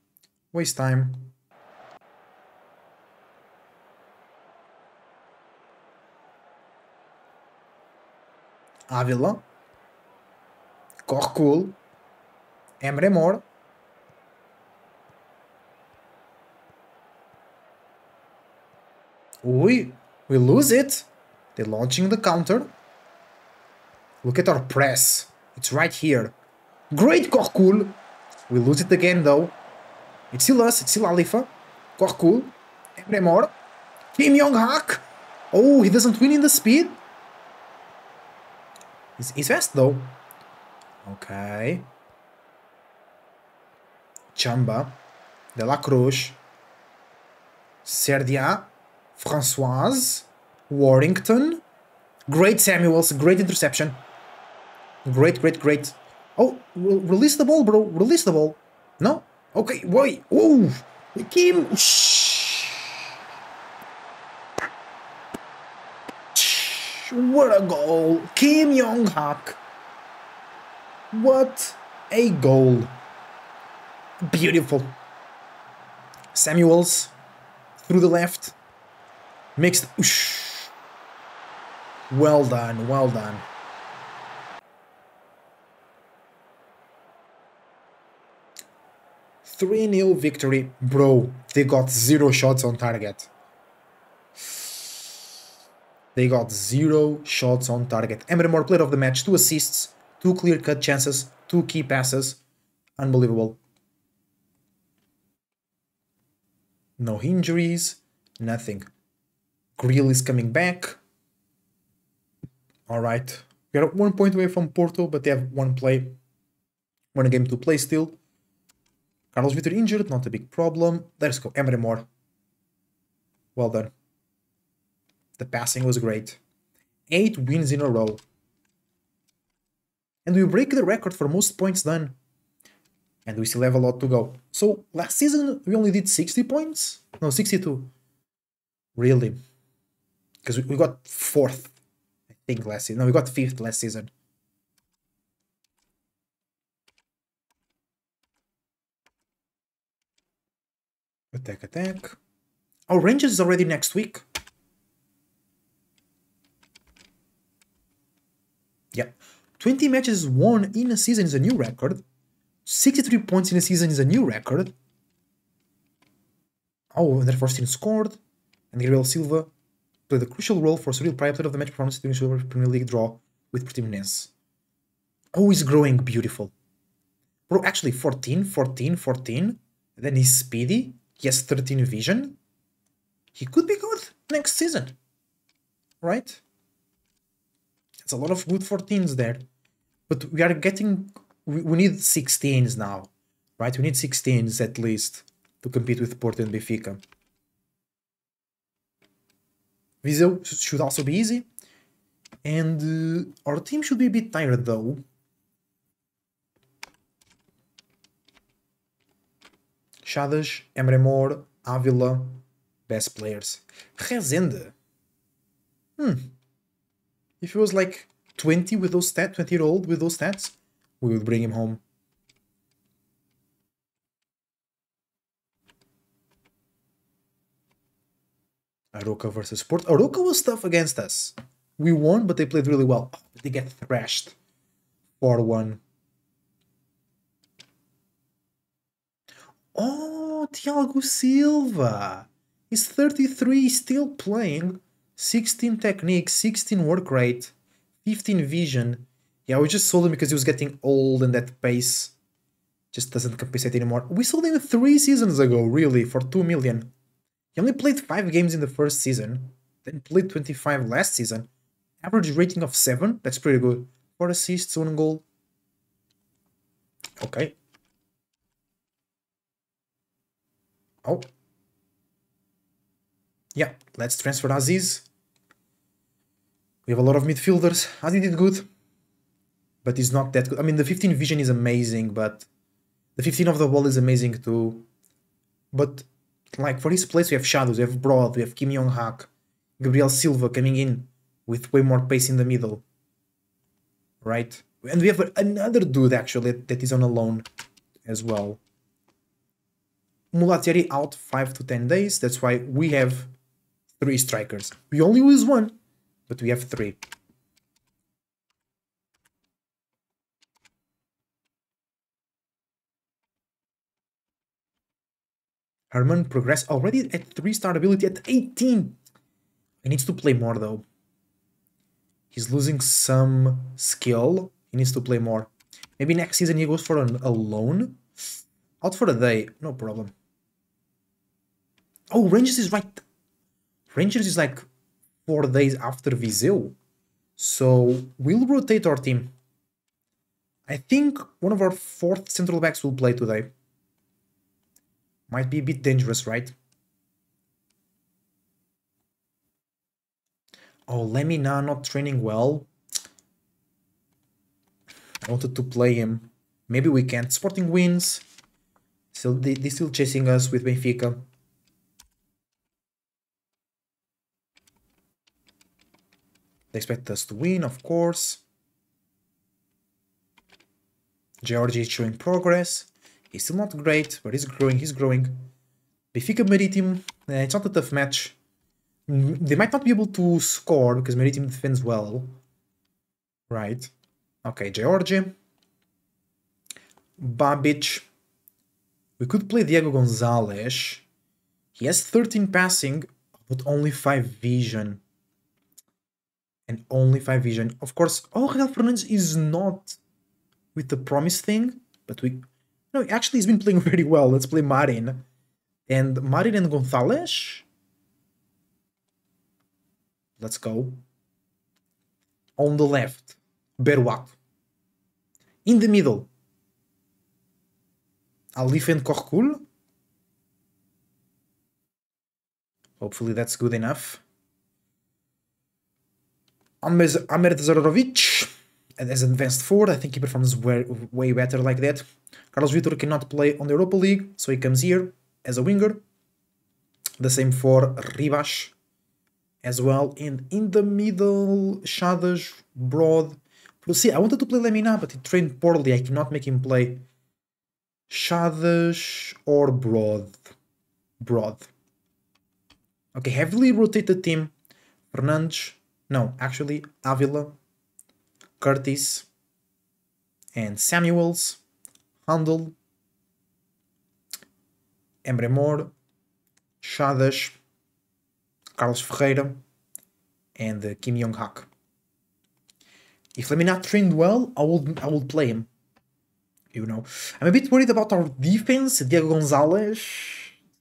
Speaker 1: Waste time. Avila, Corcool, Emre Mor, Ui, we lose it. They're launching the counter. Look at our press. It's right here. Great Corcool. We lose it again though. It's still us, it's still Alifa. Corcool. Emre Mor. Kim Yong-hak. Oh, he doesn't win in the speed. He's, he's fast though. Okay. Chamba. De La Cruz. Serdia. Francoise. Warrington. Great Samuels. Great interception. Great, great, great. Oh, re release the ball, bro. Release the ball. No? Okay, wait. Oh, we came. Shh. What a goal! Kim Yong-hak. What a goal. Beautiful. Samuels through the left. Mixed. Oosh. Well done, well done. Three 0 victory, bro. They got zero shots on target. They got zero shots on target. Emre Mor player of the match, two assists, two clear cut chances, two key passes. Unbelievable. No injuries, nothing. Grill is coming back. Alright. We are one point away from Porto, but they have one play, one game to play still. Carlos Vitor injured, not a big problem. Let's go. Emre Mor. Well done. The passing was great. Eight wins in a row. And we break the record for most points done. And we still have a lot to go. So last season we only did 60 points? No, 62. Really? Because we got fourth, I think, last season. No, we got fifth last season. Attack, attack. Our Rangers is already next week. Yeah. 20 matches won in a season is a new record. 63 points in a season is a new record. Oh, and that first team scored. And Gabriel Silva played a crucial role for Praia, player of the match performance during the Premier League draw with Portimonense. Oh, he's growing beautiful. Bro, actually 14, 14, 14. Then he's speedy. He has 13 vision. He could be good next season. Right? A lot of good 14s there. But we are getting... We, we need 16s now. Right? We need 16s at least to compete with Porto and Benfica. Viseu should also be easy. And uh, our team should be a bit tired though. Chadas, Emre Mor, Avila, best players. Rezende. Hmm. If he was like 20 with those stats, 20 year old with those stats, we would bring him home. Arouca versus Sport. Arouca was tough against us. We won, but they played really well. Oh, they get thrashed. 4-1. Oh, Thiago Silva. He's 33, still playing. 16 technique, 16 work rate, 15 vision. Yeah, we just sold him because he was getting old and that pace just doesn't compensate anymore. We sold him three seasons ago, really, for 2 million. He only played 5 games in the first season, then played 25 last season. Average rating of 7, that's pretty good. 4 assists, 1 goal. Okay. Oh. Yeah, let's transfer Aziz. We have a lot of midfielders. Aziz did good, but he's not that good. I mean, the 15 vision is amazing, but the 15 of the ball is amazing too. But like for his place, we have Shadows, we have Broad, we have Kim Yong Hak, Gabriel Silva coming in with way more pace in the middle. Right? And we have another dude actually that is on a loan as well. Mulattieri out 5 to 10 days, that's why we have 3 strikers. We only lose one, but we have 3. Herman progressed already at 3 star ability at 18. He needs to play more though. He's losing some skill. He needs to play more. Maybe next season he goes for an, a loan. Out for a day, no problem. Oh, Rangers is right. Rangers is like four days after Viseu. So we'll rotate our team. I think one of our fourth central backs will play today. Might be a bit dangerous, right? Oh, Lemina not training well. I wanted to play him. Maybe we can't. Sporting wins. Still, they're still chasing us with Benfica. They expect us to win, of course. Georgia is showing progress. He's still not great, but he's growing, he's growing. Benfica Marítimo, uh, it's not a tough match. Mm, They might not be able to score because Marítimo defends well. Right. Okay, Georgia. Babic. We could play Diego Gonzalez. He has 13 passing, but only 5 vision. And only 5 vision. Of course, Aurel Fernandes is not with the promise thing, but we... No, actually he's been playing very well. Let's play Marin. And Marin and Gonzalez? Let's go. On the left, Beruatto. In the middle, Alif and Korkul. Hopefully that's good enough. Amer Zararovic as an advanced forward. I think he performs way, way better like that. Carlos Vitor cannot play on the Europa League, so he comes here as a winger. The same for Rivas as well. And in the middle, Chadas, Broad. See, I wanted to play Lemina, but he trained poorly. I cannot make him play Chadas or Broad. Broad. Okay, heavily rotated team. Fernandes. No, actually, Avila, Curtis, and Samuels, Handel, Emre Mor, Chadas, Carlos Ferreira, and uh, Kim Yong-hak. If Lemina trained well, I would I would play him. You know, I'm a bit worried about our defense. Diego Gonzalez,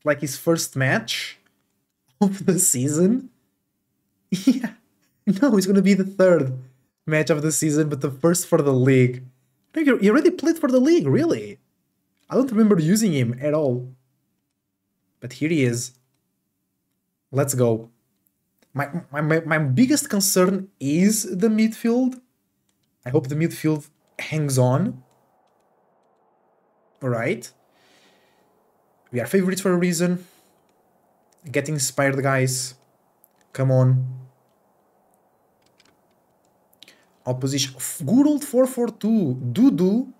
Speaker 1: like his first match of the season. Yeah, no, it's gonna be the third match of the season, but the first for the league. No, he already played for the league, really. I don't remember using him at all. But here he is. Let's go. My, my, my, my biggest concern is the midfield. I hope the midfield hangs on. Alright. We are favorites for a reason. Get inspired, guys. Come on. Opposition. Old 4-4-2. Dudu,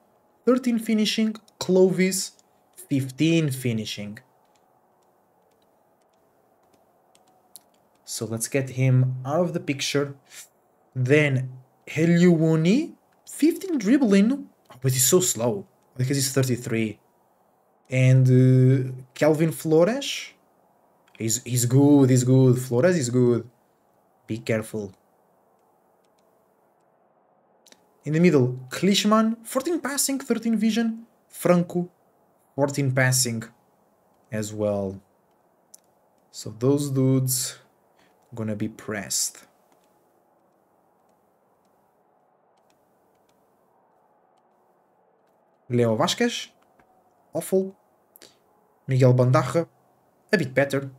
Speaker 1: 13 finishing. Clovis, 15 finishing. So let's get him out of the picture. Then Heliuwuni, 15 dribbling. But he's so slow because he's 33. And uh, Flores, he's, he's good, he's good. Flores is good. Be careful. In the middle, Klishman, 14 passing, 13 vision. Franco, 14 passing as well. So those dudes gonna be pressed. Leo Vasquez, awful. Miguel Bandaja, a bit better.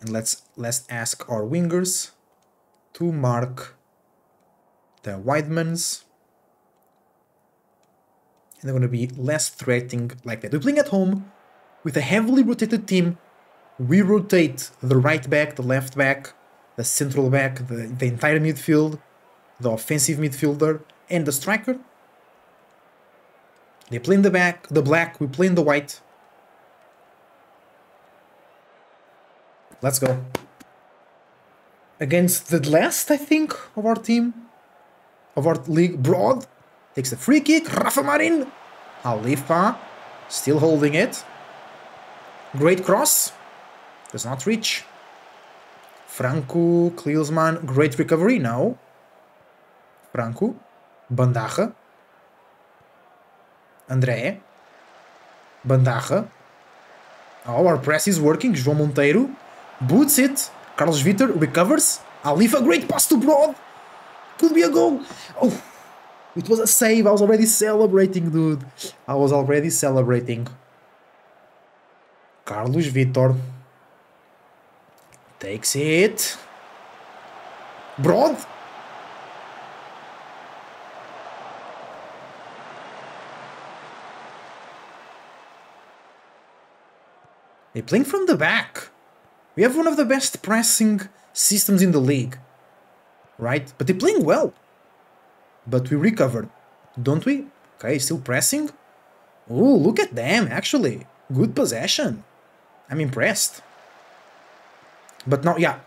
Speaker 1: And let's let's ask our wingers to mark the Weidmans. And they're going to be less threatening like that. We're playing at home with a heavily rotated team. We rotate the right back, the left back, the central back, the, the entire midfield, the offensive midfielder, and the striker. They play in the back, the black, we play in the white. Let's go. Against the last, I think, of our team, of our league, Broad, takes the free kick, Rafa Marin, Alifa, still holding it. Great cross, does not reach. Franco, Klielsman, great recovery now. Franco, Bandaja, André, Bandaja. Oh, our press is working. João Monteiro boots it. Carlos Vitor recovers. Alifa, great pass to Broad. Could be a goal. Oh, it was a save. I was already celebrating, dude. I was already celebrating. Carlos Vitor takes it. Broad. They're playing from the back. We have one of the best pressing systems in the league. right? But they're playing well. But we recovered, don't we? Okay, still pressing. Oh, look at them, actually. Good possession. I'm impressed. But now, yeah,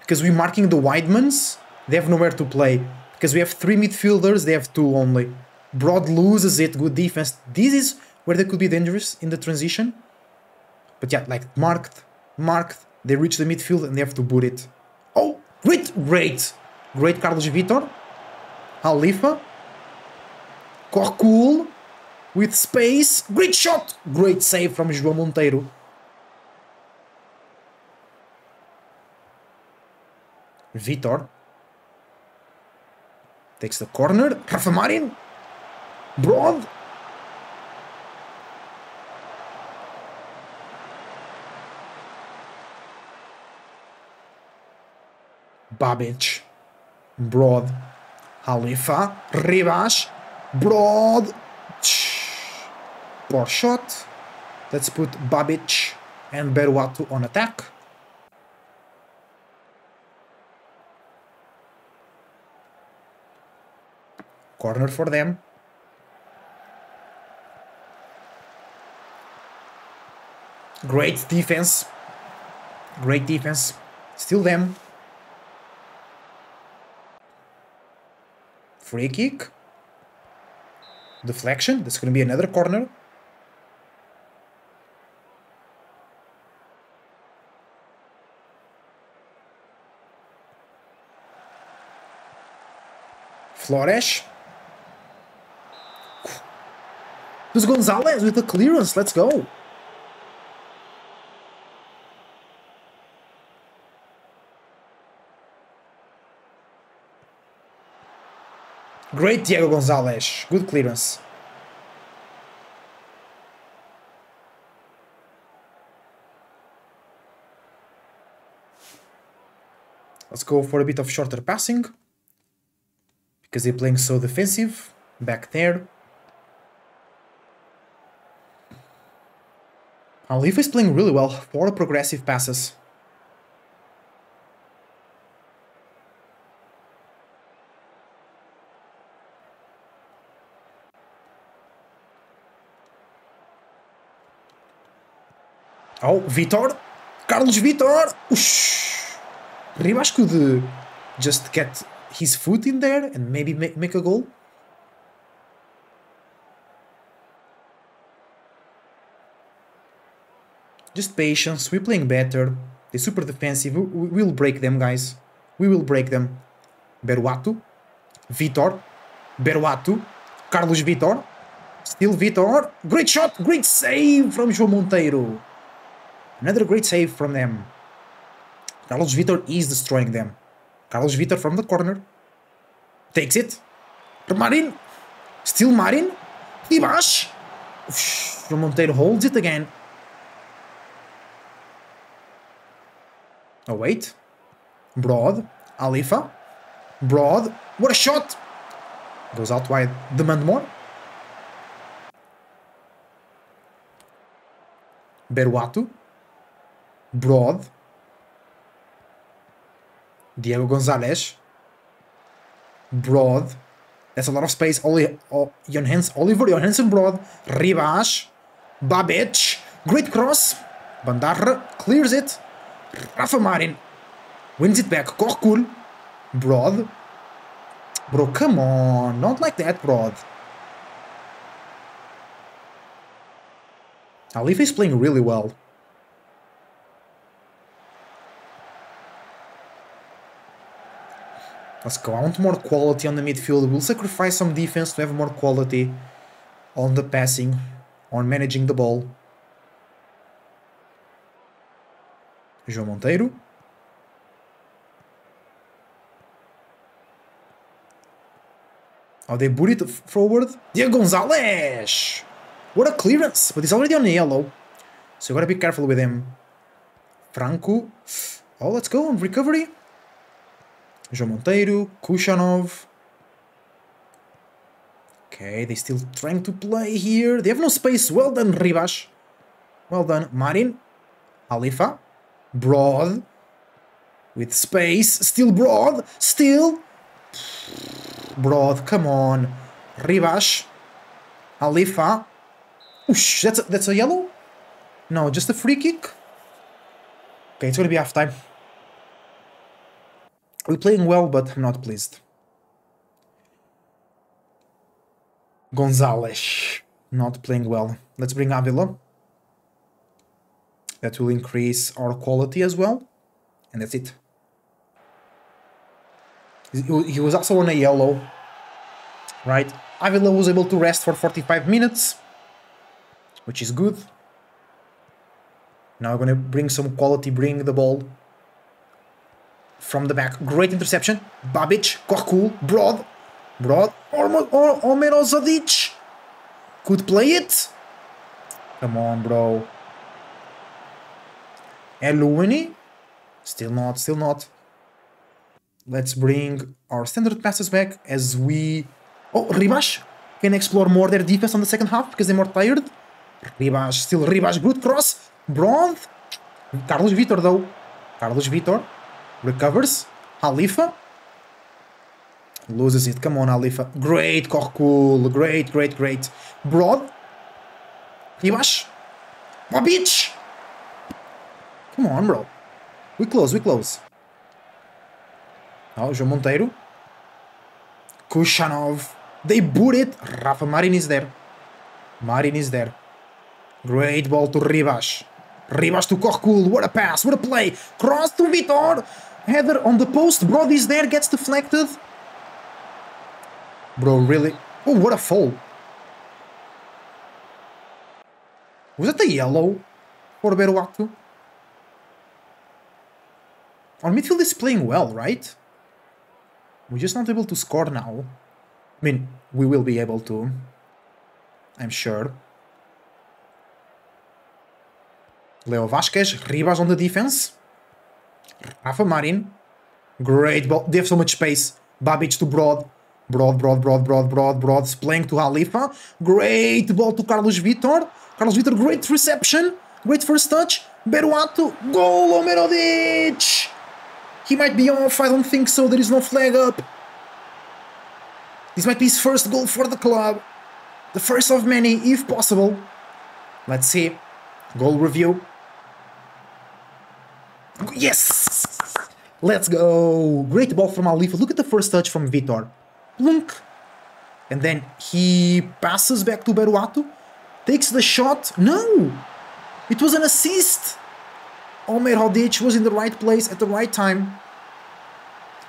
Speaker 1: because we're marking the Widemans, they have nowhere to play. Because we have three midfielders, they have two only. Broad loses it, good defense. This is where they could be dangerous in the transition. But yeah, like marked, marked, they reach the midfield and they have to boot it. Oh, great, great. Great Carlos Vitor. Halifa. Corcool with space. Great shot. Great save from João Monteiro. Vitor takes the corner. Rafa Marin. Broad. Babic. Broad. Halifa. Rivas. Broad. Poor shot. Let's put Babic and Beruatto on attack. Corner for them. Great defense. Great defense. Still them. Free kick. Deflection. That's going to be another corner. Flores. There's Gonzalez with the clearance. Let's go. Great Diego Gonzalez. Good clearance. Let's go for a bit of shorter passing. Because they're playing so defensive. Back there. Alifa is playing really well. Four progressive passes. Vitor. Carlos Vitor. Ush. Could uh, just get his foot in there and maybe make, a goal. Just patience. We're playing better. They're super defensive. We, will break them, guys. We will break them. Beruatu. Vitor. Beruatu. Carlos Vitor. Still Vitor. Great shot. Great save from João Monteiro. Another great save from them. Carlos Vitor is destroying them. Carlos Vitor from the corner. Takes it. Marin. Still Marin. Dibash. João Monteiro holds it again. Oh, wait. Broad. Alifa. Broad. What a shot! Goes out wide. Demand more. Beruatto. Broad. Diego Gonzalez. Broad. That's a lot of space. Oli oh, Johannes, Oliver Johansson Broad. Rivas. Babic. Great cross. Bandar clears it. Rafa Marin wins it back. Korkul. Broad. Bro, come on. Not like that, Broad. Alifa is playing really well. Let's go. I want more quality on the midfield. We'll sacrifice some defense to have more quality on the passing, on managing the ball. João Monteiro. Oh, they boot it forward. Diego Gonzalez! What a clearance! But he's already on yellow. So you gotta be careful with him. Franco. Oh, let's go on recovery. João Monteiro, Kushanov. Okay, they're still trying to play here. They have no space. Well done, Rivas. Well done. Marin. Alifa. Broad. With space, still Broad, still... Broad, come on. Rivas. Alifa. Oosh, that's a, that's a yellow? No, just a free kick? Okay, it's gonna be half time. We're playing well, but I'm not pleased. Gonzalez. Not playing well. Let's bring Avila. That will increase our quality as well. And that's it. He was also on a yellow. Right? Avila was able to rest for 45 minutes. Which is good. Now we're going to bring some quality, bring the ball from the back. Great interception. Babic, Korkul, Broad. Broad, Ormo, or, Omer Ozadic. Could play it. Come on, bro. Eluini. Still not, still not. Let's bring our standard passes back as we... Oh, Rivas can explore more their defense on the second half because they're more tired. Rivas, still Rivas, good cross. Bronze. Carlos Vitor, though. Carlos Vitor recovers. Halifa loses it. Come on, Halifa. Great, Korkul. Great, great, great. Broad. Ribas. Babic. Come on, bro. We close, we close. Oh, João Monteiro. Kushanov. They boot it. Rafa Marin is there. Marin is there. Great ball to Ribas. Ribas to Korkul. What a pass. What a play. Cross to Vitor. Header on the post. Brody's there. Gets deflected. Bro, really? Oh, what a fall. Was that the yellow for Beruatto? Our midfield is playing well, right? We're just not able to score now. I mean, we will be able to. I'm sure. Leo Vasquez, Rivas on the defense. Rafa Marin. Great ball. They have so much space. Babic to Broad. Broad, Broad, Broad, Broad, Broad, Broad. Playing to Halifa. Great ball to Carlos Vitor. Carlos Vitor, great reception. Great first touch. Beruatto. Goal, Omerodic. He might be off. I don't think so. There is no flag up. This might be his first goal for the club. The first of many, if possible. Let's see. Goal review. Yes! Let's go! Great ball from Alifa. Look at the first touch from Vitor. Plunk! And then he passes back to Beruatto. Takes the shot. No! It was an assist! Omer Hodzic was in the right place at the right time.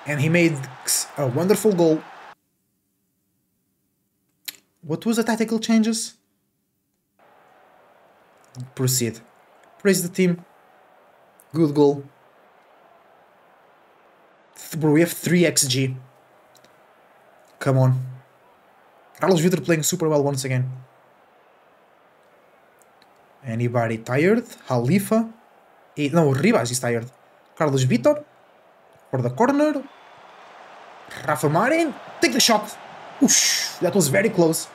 Speaker 1: And he made a wonderful goal. What was the tactical changes? Proceed. Praise the team. Good goal. Bro, we have 3 XG. Come on. Carlos Vitor playing super well once again. Anybody tired? Halifa? Eh, no, Rivas is tired. Carlos Vitor for the corner. Rafa Marin, take the shot. Oosh, that was very close.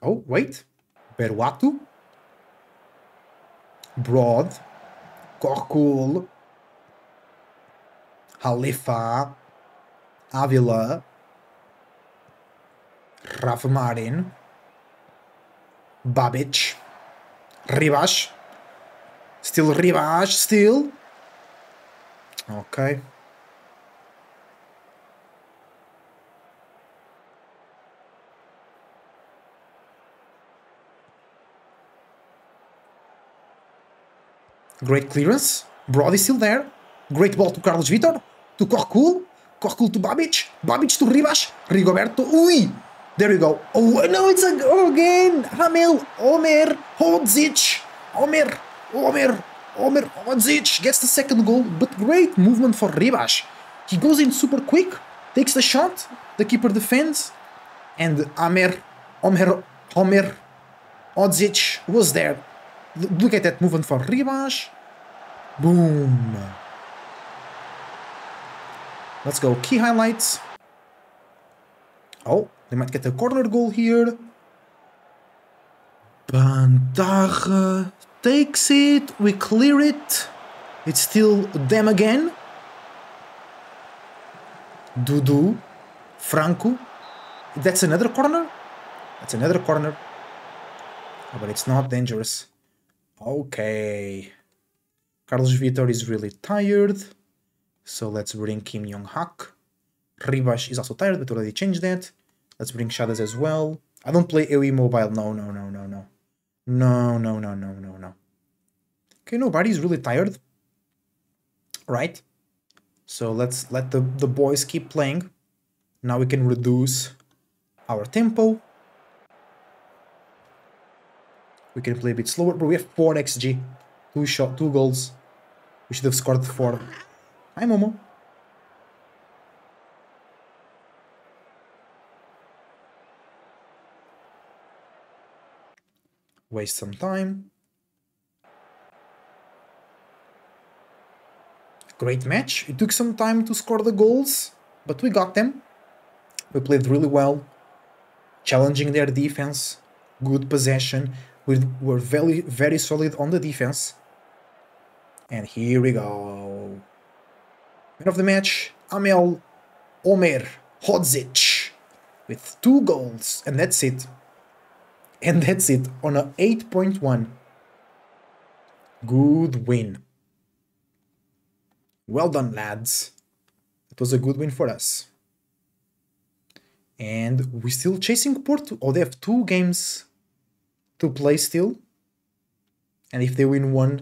Speaker 1: Oh, wait. Beruato. Broad. Korkul. Halifa. Avila. Rafa Marin. Babic. Ribas. Still Ribas, still. Ok. Great clearance. Brody still there. Great ball to Carlos Vitor. To Korkul. Korkul to Babic. Babic to Rivas. Rigoberto. Ui! There we go. Oh, no, it's a goal again. Hamel, Omer, Hodzic. Omer, Omer, Omer, Hodzic gets the second goal. But great movement for Rivas. He goes in super quick, takes the shot, the keeper defends, and Amer, Omer, Omer, Hodzic was there. Look at that movement for Rivas. Boom. Let's go. Key highlights. Oh, They might get a corner goal here. Bantarra takes it. We clear it. It's still them again. Dudu. Franco. That's another corner? That's another corner. Oh, but it's not dangerous. Okay. Carlos Vitor is really tired. So let's bring Kim Young Hak. Rivas is also tired, but already changed that. Let's bring Shadas as well. I don't play AoE mobile. No, no, no, no, no. No, no, no, no, no, no. Okay, nobody's really tired. Right? So let's let the, the boys keep playing. Now we can reduce our tempo. We can play a bit slower, but we have 4 XG. Two shot, two goals. We should have scored 4. Hi, Momo. Waste some time. Great match. It took some time to score the goals, but we got them. We played really well, challenging their defense, good possession. We were very, very solid on the defense. And here we go. Man of the match, Amel Omer Hodzic with two goals, and that's it. And that's it on a 8.1. Good win. Well done, lads. It was a good win for us. And we're still chasing Porto. Oh, they have two games to play still. And if they win one,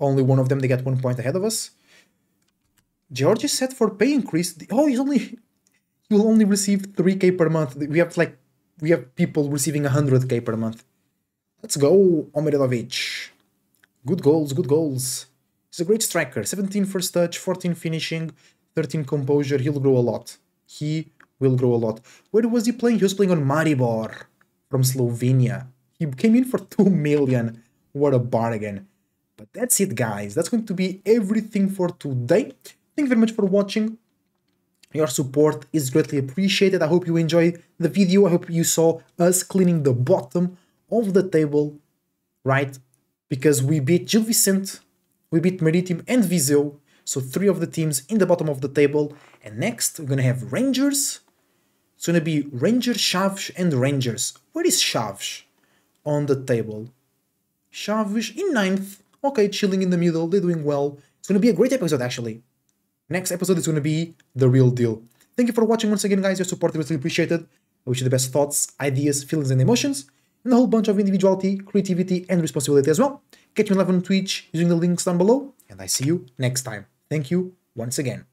Speaker 1: only one of them, they get one point ahead of us. George is set for pay increase. Oh, he's only he will only receive 3k per month. We have like we have people receiving 100k per month. Let's go, Omeredovic. Good goals, good goals. He's a great striker. 17 first touch, 14 finishing, 13 composure. He'll grow a lot. He will grow a lot. Where was he playing? He was playing on Maribor from Slovenia. He came in for 2 million. What a bargain. But that's it, guys. That's going to be everything for today. Thank you very much for watching. Your support is greatly appreciated. I hope you enjoyed the video. I hope you saw us cleaning the bottom of the table, right? Because we beat Gil Vicente, we beat Maritim and Viseu. So three of the teams in the bottom of the table. And next, we're going to have Rangers. It's going to be Rangers, Chaves, and Rangers. Where is Chaves on the table? Chaves in ninth. Okay, chilling in the middle. They're doing well. It's going to be a great episode, actually. Next episode is going to be the real deal. Thank you for watching once again, guys. Your support is really appreciated. I wish you the best thoughts, ideas, feelings, and emotions, and a whole bunch of individuality, creativity, and responsibility as well. Catch me live on Twitch using the links down below, and I see you next time. Thank you once again.